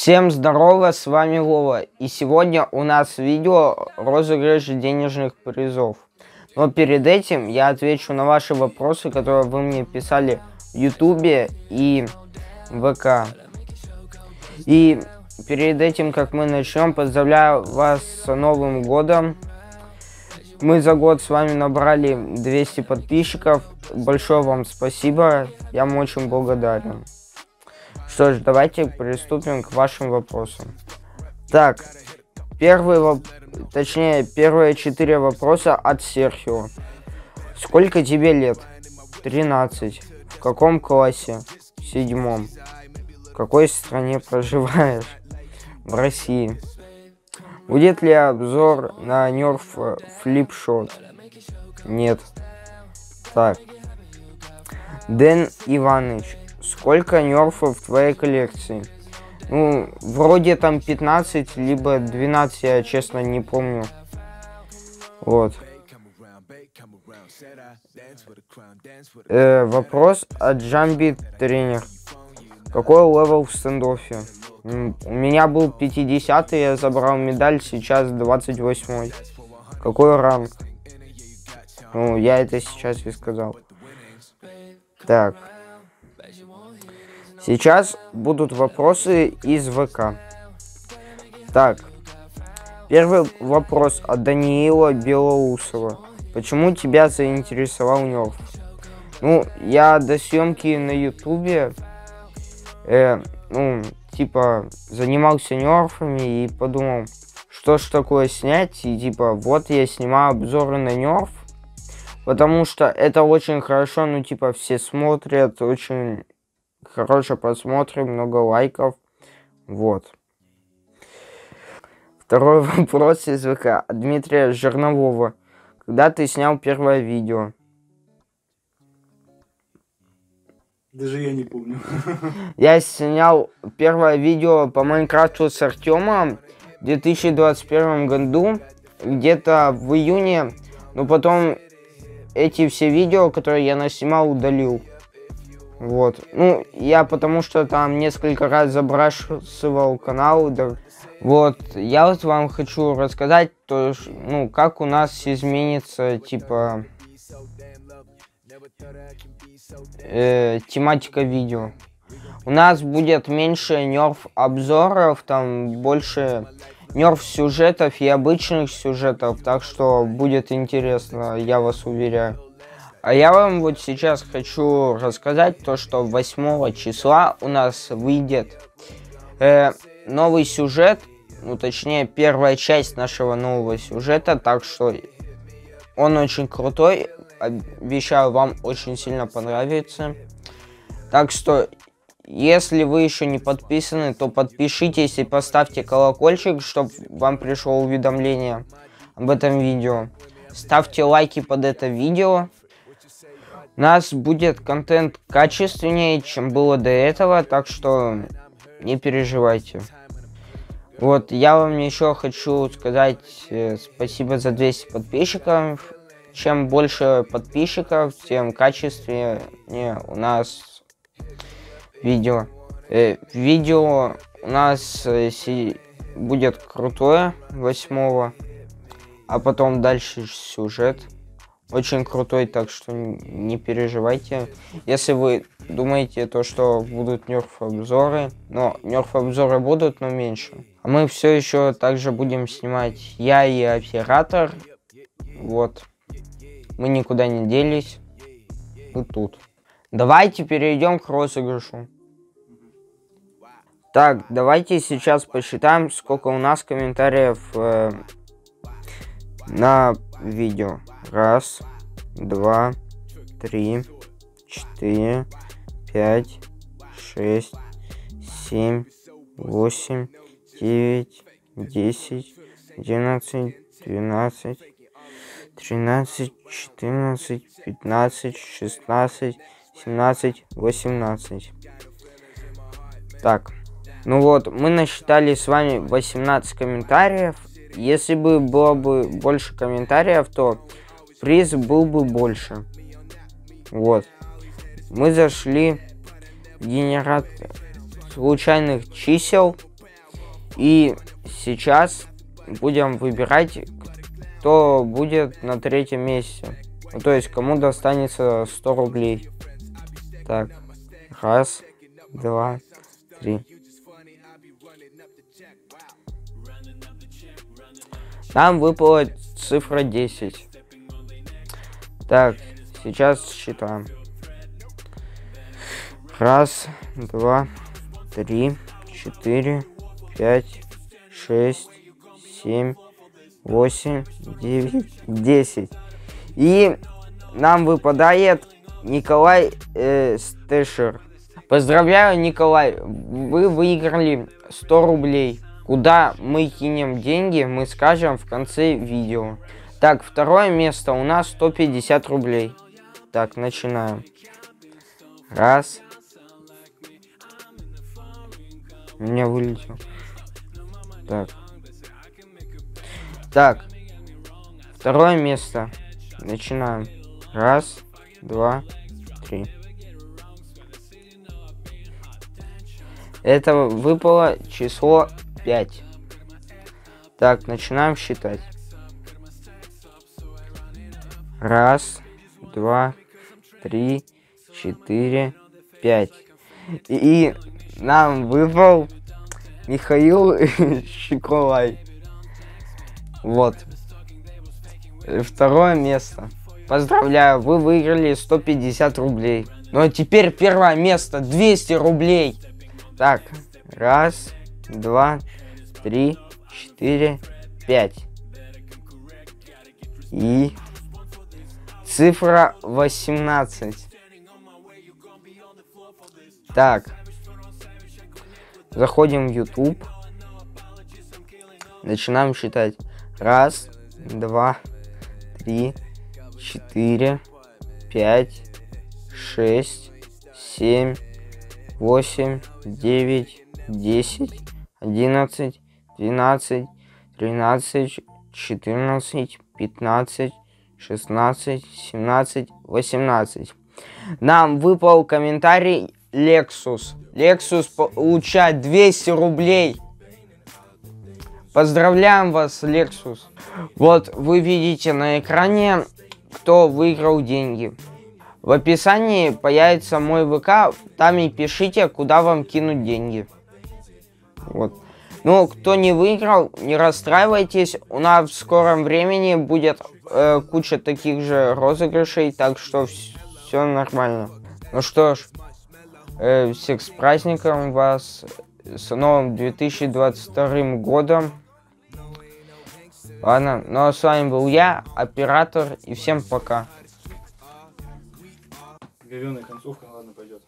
Всем здорово, с вами Вова, и сегодня у нас видео розыгрыш денежных призов. Но перед этим я отвечу на ваши вопросы, которые вы мне писали в Ютубе и ВК. И перед этим, как мы начнем, поздравляю вас с Новым годом. Мы за год с вами набрали 200 подписчиков. Большое вам спасибо, я вам очень благодарен. Что ж, давайте приступим к вашим вопросам. Так, первый воп... точнее, первые четыре вопроса от Серхио. Сколько тебе лет? 13. В каком классе? В седьмом. В какой стране проживаешь? В России. Будет ли обзор на нерф флипшот? Нет. Так. Дэн Иванович, сколько нерфов в твоей коллекции? Ну, вроде там 15, либо 12, я честно не помню. Вот. Э, вопрос от Джамби тренер. Какой level в Standoff е? У меня был 50 я забрал медаль, сейчас 28 Какой ранг? Ну, я это сейчас и сказал. Так. Сейчас будут вопросы из ВК. Так. Первый вопрос от Даниила Белоусова. Почему тебя заинтересовал нерф? Ну, я до съемки на ютубе, э, ну, типа, занимался нерфами и подумал, что ж такое снять, и типа, вот я снимаю обзоры на нерф, потому что это очень хорошо, ну, типа, все смотрят, очень хорошие просмотры, много лайков, вот. Второй вопрос из ВК Дмитрия Жернового. Когда ты снял первое видео? Даже я не помню. Я снял первое видео по Майнкрафту с Артемом в 2021 году, где-то в июне, но потом эти все видео, которые я наснимал, удалил. Вот. Ну, я потому что там несколько раз забрасывал канал. Да. Вот, я вот вам хочу рассказать, то, ну, как у нас изменится, типа, э, тематика видео. У нас будет меньше нерв обзоров, там больше нерв сюжетов и обычных сюжетов, так что будет интересно, я вас уверяю. А я вам вот сейчас хочу рассказать то, что 8 числа у нас выйдет э, новый сюжет, ну точнее первая часть нашего нового сюжета, так что он очень крутой, обещаю вам очень сильно понравится. Так что, если вы еще не подписаны, то подпишитесь и поставьте колокольчик, чтобы вам пришло уведомление об этом видео. Ставьте лайки под это видео. Нас будет контент качественнее, чем было до этого, так что не переживайте. Вот, я вам еще хочу сказать э, спасибо за 200 подписчиков чем больше подписчиков, тем качественнее у нас видео. Э, видео у нас э, будет крутое 8 а потом дальше сюжет. Очень крутой, так что не переживайте. Если вы думаете, то, что будут нерф обзоры, но нерф обзоры будут, но меньше. А мы все еще также будем снимать я и оператор. Вот. Мы никуда не делись. Мы тут. Давайте перейдем к розыгрышу. Так, давайте сейчас посчитаем, сколько у нас комментариев э, на видео. Раз, два, три, четыре, пять, шесть, семь, восемь, девять, десять, одиннадцать, двенадцать, 13, 14, 15, 16, 17, 18. Так, ну вот, мы насчитали с вами 18 комментариев. Если бы было бы больше комментариев, то приз был бы больше. Вот. Мы зашли в генератор случайных чисел. И сейчас будем выбирать, кто будет на третьем месте. Ну, то есть, кому достанется 100 рублей. Так, раз, два, три. Нам выпала цифра 10. Так, сейчас считаем. Раз, два, три, четыре, пять, шесть, семь, восемь, девять, десять. И нам выпадает Николай э, Стэшер. Поздравляю, Николай, вы выиграли 100 рублей. Куда мы кинем деньги, мы скажем в конце видео. Так, второе место у нас 150 рублей. Так, начинаем. Раз. У меня вылетел. Так. Так. Второе место. Начинаем. Раз, два, три. Это выпало число 5. Так, начинаем считать. Раз, два, три, четыре, пять. И нам выпал Михаил Шиколай. Вот. Второе место. Поздравляю, вы выиграли 150 рублей. Ну а теперь первое место, 200 рублей. Так, раз, два, три, четыре, пять. И цифра 18. Так. Заходим в YouTube. Начинаем считать. Раз, два, три, четыре, пять, шесть, семь, восемь, девять, десять, одиннадцать, двенадцать, тринадцать, четырнадцать, пятнадцать, шестнадцать, семнадцать, восемнадцать. Нам выпал комментарий Lexus. Lexus получает 200 рублей. Поздравляем вас, Lexus. Вот вы видите на экране, кто выиграл деньги. В описании появится мой ВК, там и пишите, куда вам кинуть деньги. Вот. Ну, кто не выиграл, не расстраивайтесь. У нас в скором времени будет э, куча таких же розыгрышей, так что все нормально. Ну что ж, э, всех с праздником вас, с новым 2022 годом. Ладно, ну а с вами был я, оператор, и всем пока. Говёная концовка, ладно, пойдет.